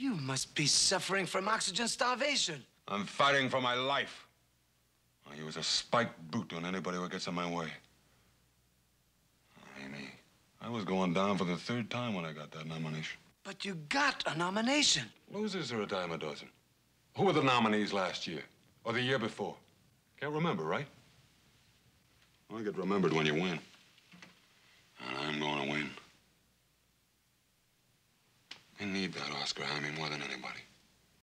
You must be suffering from oxygen starvation. I'm fighting for my life. I use a spiked boot on anybody who gets in my way. Hymie, I was going down for the third time when I got that nomination. But you got a nomination. Losers are a dime a dozen. Who were the nominees last year? Or the year before? Can't remember, right? I get remembered when you win. And I'm going I need that Oscar I Hymie more than anybody.